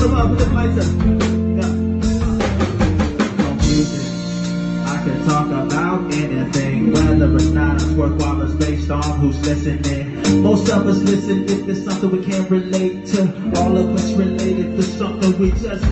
Them up. Yeah. I can talk about anything, whether or not it's worthwhile it's based on who's listening. Most of us listen if it's something we can relate to. All of us related to something we just